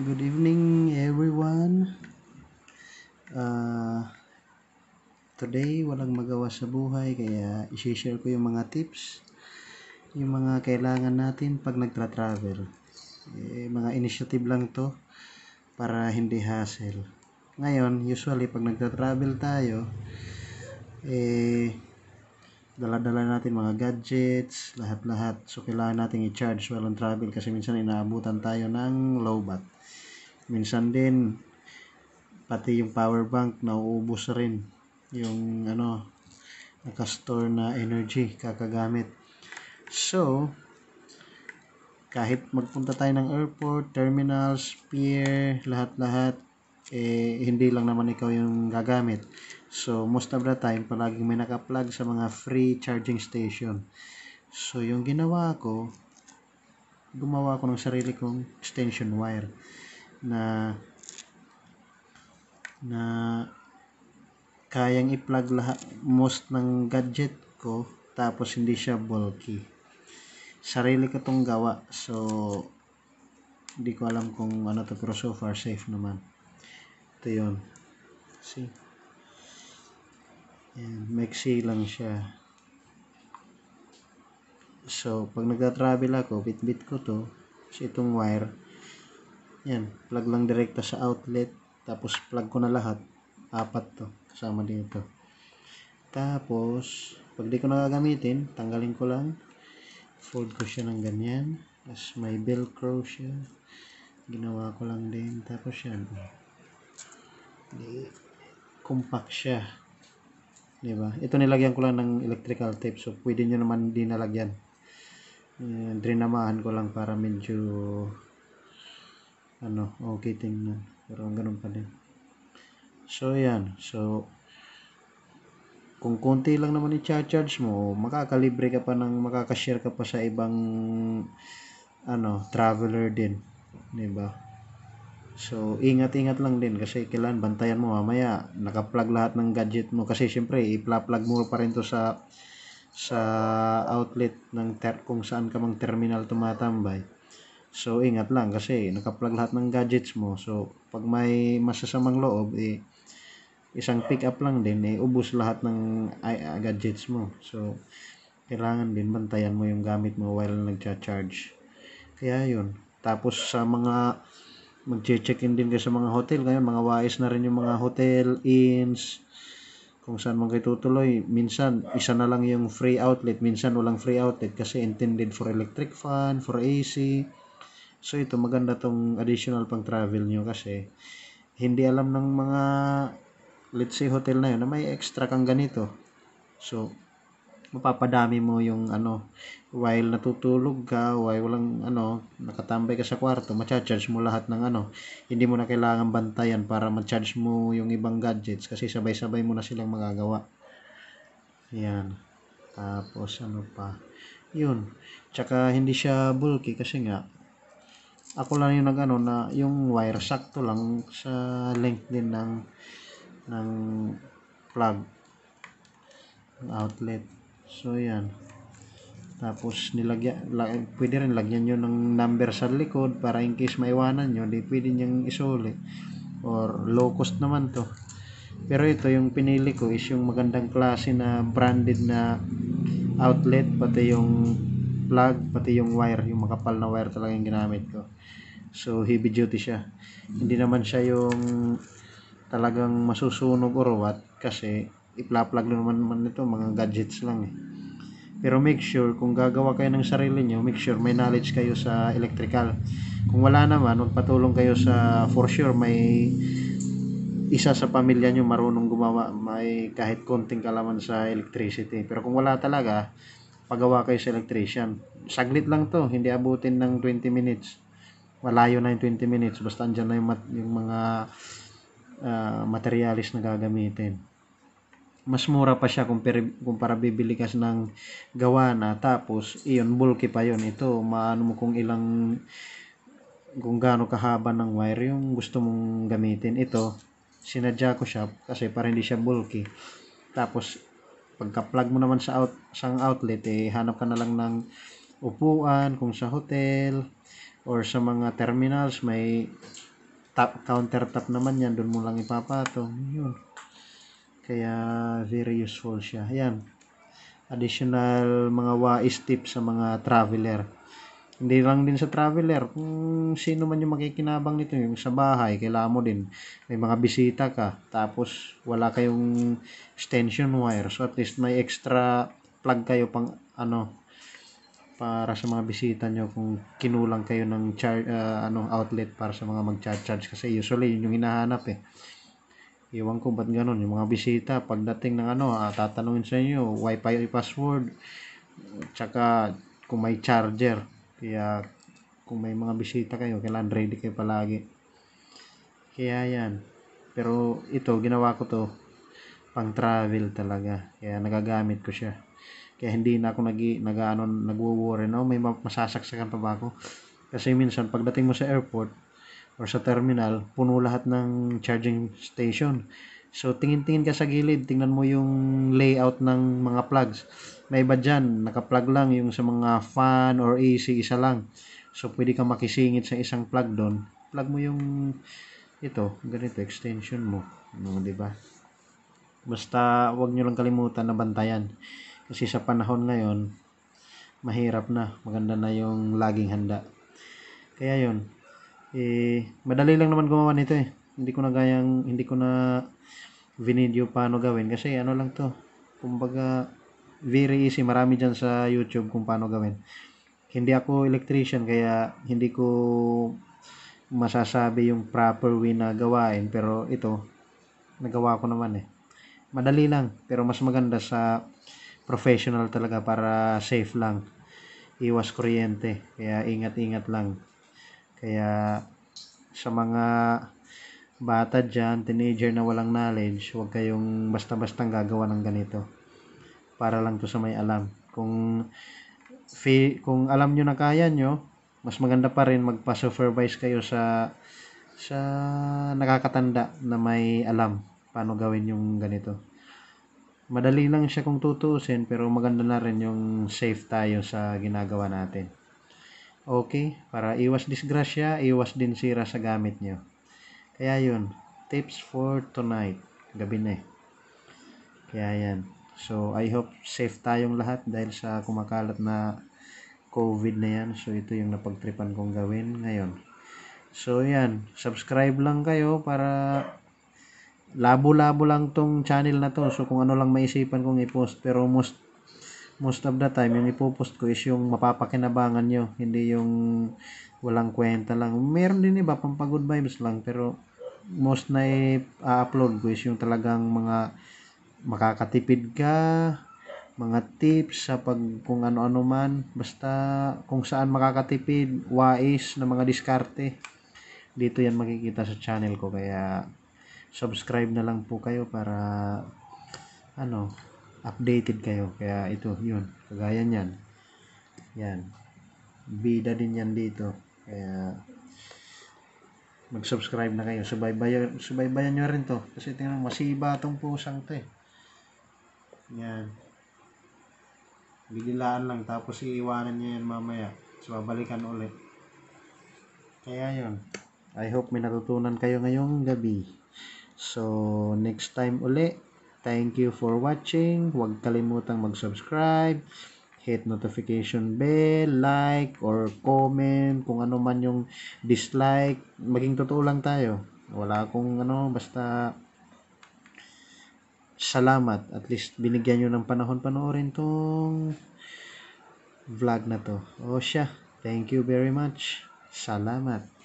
Good evening everyone. Uh, today walang magawa sa buhay kaya i-share ko yung mga tips, yung mga kailangan natin pag nagtra-travel. Eh, mga initiative lang to para hindi hassle. Ngayon, usually pag nagtra-travel tayo, eh, dala-dala natin mga gadgets, lahat-lahat. So, kailangan natin i-charge while on travel kasi minsan inaabutan tayo ng low bat. Minsan din, pati yung power bank, nauubos rin yung ano, nakastore na energy kakagamit. So, kahit magpunta tayo ng airport, terminals, pier, lahat-lahat, eh, hindi lang naman ikaw yung gagamit. So, most of the time, palaging may naka-plug sa mga free charging station. So, yung ginawa ko, gumawa ko ng sarili kong extension wire na na kayang i-plug lahat most ng gadget ko tapos hindi siya bulky. Sarili ko tong gawa so hindi ko alam kung ano to pero so far safe naman. Ito yun. See? Yan maxi lang siya. So pag nagta-travel ako bit-bit ko to. Kasi itong wire yan, plug lang direkta sa outlet. Tapos plug ko na lahat. Apat to. Kasama dito. Tapos, pag di ko nakagamitin, tanggalin ko lang. Fold ko siya ng ganyan. Tapos may velcro siya. Ginawa ko lang din. Tapos yan. Di, compact siya. Diba? Ito nilagyan ko lang ng electrical tape. So, pwede nyo naman din nalagyan. Uh, drinamahan ko lang para medyo ano, okay tingnan. Pero ang ganun pa din. So, yan. So, kung konti lang naman i-charge mo, makakalibre ka pa ng, makakashare ka pa sa ibang, ano, traveler din. ba diba? So, ingat-ingat lang din kasi kailan bantayan mo mamaya, naka-plug lahat ng gadget mo kasi syempre, i-plug mo pa rin to sa sa outlet ng ter kung saan ka mang terminal tumatambay So, ingat lang kasi nakaplug lahat ng gadgets mo. So, pag may masasamang loob, eh, isang pick up lang din, eh, ubus lahat ng uh, gadgets mo. So, kailangan din bantayan mo yung gamit mo while nagcha-charge. Kaya yun. Tapos sa mga mag-check-in din kayo sa mga hotel, ngayon mga wais na rin yung mga hotel, inns, kung saan man kayo tutuloy, minsan isa na lang yung free outlet, minsan walang free outlet kasi intended for electric fan, for AC, So ito maganda tong additional pang travel nyo kasi hindi alam ng mga let's say hotel na yun na may extra kang ganito. So mapapadami mo yung ano while natutulog ka while walang ano nakatambay ka sa kwarto ma-charge mo lahat ng ano. Hindi mo na kailangan bantayan para ma-charge mo yung ibang gadgets kasi sabay-sabay mo na silang magagawa. Yan tapos ano pa? Yun. Tsaka hindi siya bulky kasi nga ako lang yung nagano na yung wire sakto lang sa length din ng ng plug. Ng outlet. So yan. Tapos nilagyan pwede rin lagyan nyo ng number sa likod para in case maiwanan nyo di pwede nyang isuli. Or low cost naman to. Pero ito yung pinili ko is yung magandang klase na branded na outlet pati yung plug pati yung wire yung makapal na wire talaga yung ginamit ko. So heavy duty siya. Hindi naman siya yung talagang masusunog or what kasi ipla-plug naman naman ito mga gadgets lang eh. Pero make sure kung gagawa kayo ng sarili nyo make sure may knowledge kayo sa electrical. Kung wala naman magpatulong kayo sa for sure may isa sa pamilya nyo marunong gumawa may kahit konting kalaman sa electricity. Pero kung wala talaga pagawa kayo sa electrician. Saglit lang to, hindi abutin ng 20 minutes. Malayo na yung 20 minutes, basta andyan na yung, mat, yung mga uh, materialis na gagamitin. Mas mura pa siya kumpara, kumpara bibili ka ng gawa na, tapos iyon, bulky pa yon Ito, maano mo kung ilang, kung gaano kahaba ng wire yung gusto mong gamitin. Ito, sinadya ko siya kasi para hindi siya bulky. Tapos, pagka-plug mo naman sa out, sang outlet, eh, hanap ka na lang ng upuan, kung sa hotel, or sa mga terminals, may top, countertop naman yan. Doon mo lang ipapatong. Yun. Kaya, very useful siya. Ayan. Additional mga wais tips sa mga traveler. Hindi lang din sa traveler. Kung sino man yung makikinabang nito, yung sa bahay, kailangan mo din. May mga bisita ka. Tapos, wala kayong extension wire. So, at least may extra plug kayo pang ano para sa mga bisita nyo kung kinulang kayo ng char, uh, ano outlet para sa mga mag-charge kasi usually yun yung hinahanap eh iwan ko ba't ganun yung mga bisita pagdating ng ano ah, tatanungin sa inyo wifi password tsaka kung may charger kaya kung may mga bisita kayo kailangan ready kayo palagi. Kaya yan. Pero ito ginawa ko to pang travel talaga. Kaya nagagamit ko siya. Kaya hindi na ako nag, nag ano, nagwo-worry no may masasaksakan pa ba ako? Kasi minsan pagdating mo sa airport or sa terminal puno lahat ng charging station. So tingin-tingin ka sa gilid tingnan mo yung layout ng mga plugs may iba dyan naka-plug lang yung sa mga fan or AC isa lang so pwede ka makisingit sa isang plug doon plug mo yung ito ganito extension mo no, di ba basta wag nyo lang kalimutan na bantayan kasi sa panahon ngayon, mahirap na. Maganda na yung laging handa. Kaya yun. Eh, madali lang naman gumawa nito eh. Hindi ko na gayang, hindi ko na video paano gawin. Kasi ano lang to. Kumbaga, very easy. Marami dyan sa YouTube kung paano gawin. Hindi ako electrician kaya hindi ko masasabi yung proper way na gawain. Pero ito, nagawa ko naman eh. Madali lang. Pero mas maganda sa professional talaga para safe lang. Iwas kuryente. Kaya ingat-ingat lang. Kaya sa mga bata dyan, teenager na walang knowledge, huwag kayong basta-bastang gagawa ng ganito. Para lang to sa may alam. Kung fi, kung alam nyo na kaya nyo, mas maganda pa rin magpa-supervise kayo sa sa nakakatanda na may alam paano gawin yung ganito madali lang siya kung tutuusin pero maganda na rin yung safe tayo sa ginagawa natin. Okay, para iwas disgrasya, iwas din sira sa gamit nyo. Kaya yun, tips for tonight. Gabi na eh. Kaya yan. So, I hope safe tayong lahat dahil sa kumakalat na COVID na yan. So, ito yung napagtripan kong gawin ngayon. So, yan. Subscribe lang kayo para labo-labo lang tong channel na to. So, kung ano lang maisipan kong i-post. Pero most, most of the time, yung ipopost ko is yung mapapakinabangan nyo. Hindi yung walang kwenta lang. Meron din iba, pampa good vibes lang. Pero, most na i-upload ko is yung talagang mga makakatipid ka, mga tips sa pag kung ano-ano man, basta kung saan makakatipid, wais na mga diskarte. Dito yan makikita sa channel ko kaya subscribe na lang po kayo para ano updated kayo. Kaya ito yun kagaya niyan. Yan. Bida din yan dito. Kaya mag-subscribe na kayo. Subaybayan subaybayan nyo rin to. Kasi tingnan masiba tong pusang to eh yan. Bigilaan lang tapos iiwanan niya yan mamaya. So babalikan ulit. Kaya yun. I hope may natutunan kayo ngayong gabi. So, next time uli, thank you for watching. Huwag kalimutang mag-subscribe, hit notification bell, like, or comment, kung ano man yung dislike. Maging totoo lang tayo. Wala akong ano, basta salamat. At least binigyan nyo ng panahon panoorin tong vlog na to. O siya, thank you very much. Salamat.